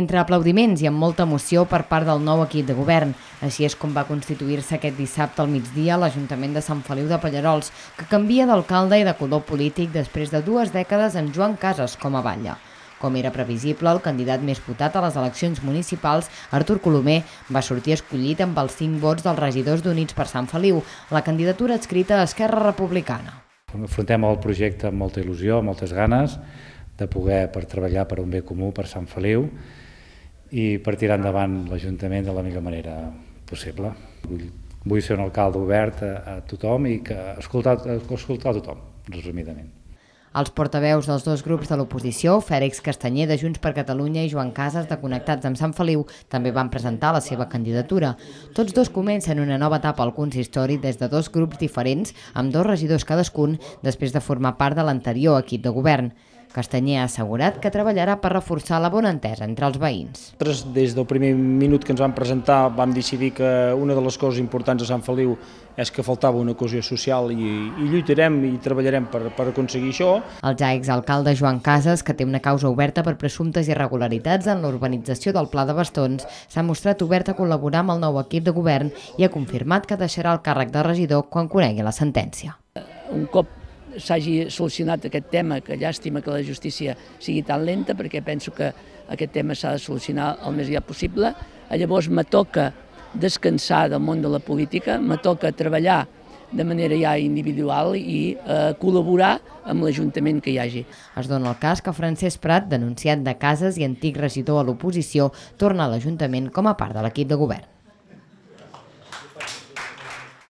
entre aplaudiments i amb molta emoció per part del nou equip de govern. Així és com va constituir-se aquest dissabte al migdia l'Ajuntament de Sant Feliu de Pallarols, que canvia d'alcalde i de color polític després de dues dècades amb Joan Casas com a batlle. Com era previsible, el candidat més votat a les eleccions municipals, Artur Colomer, va sortir escollit amb els 5 vots dels regidors d'Units per Sant Feliu, la candidatura adscrita a Esquerra Republicana. Afrontem el projecte amb molta il·lusió, amb moltes ganes de poder per treballar per un bé comú per Sant Feliu i per tirar endavant l'Ajuntament de la millor manera possible. Vull, vull ser un alcalde obert a, a tothom i que escoltar, escoltar tothom, resumidament. Els portaveus dels dos grups de l'oposició, Fèlix Castanyer de Junts per Catalunya i Joan Casas de Connectats amb Sant Feliu, també van presentar la seva candidatura. Tots dos comencen una nova etapa al consistori des de dos grups diferents, amb dos regidors cadascun, després de formar part de l'anterior equip de govern. Castanyer ha assegurat que treballarà per reforçar la bona entesa entre els veïns. Nosaltres, des del primer minut que ens vam presentar, vam decidir que una de les coses importants a Sant Feliu és que faltava una cohesió social i, i lluitarem i treballarem per, per aconseguir això. El ja exalcalde Joan Casas, que té una causa oberta per presumptes irregularitats en l'urbanització del Pla de Bastons, s'ha mostrat obert a col·laborar amb el nou equip de govern i ha confirmat que deixarà el càrrec de regidor quan conegui la sentència. Un cop s'hagi solucionat aquest tema, que llàstima que la justícia sigui tan lenta, perquè penso que aquest tema s'ha de solucionar el més aviat possible. Llavors me toca descansar del món de la política, me toca treballar de manera ja individual i eh, col·laborar amb l'Ajuntament que hi hagi. Es dona el cas que Francesc Prat, denunciat de cases i antic regidor a l'oposició, torna a l'Ajuntament com a part de l'equip de govern.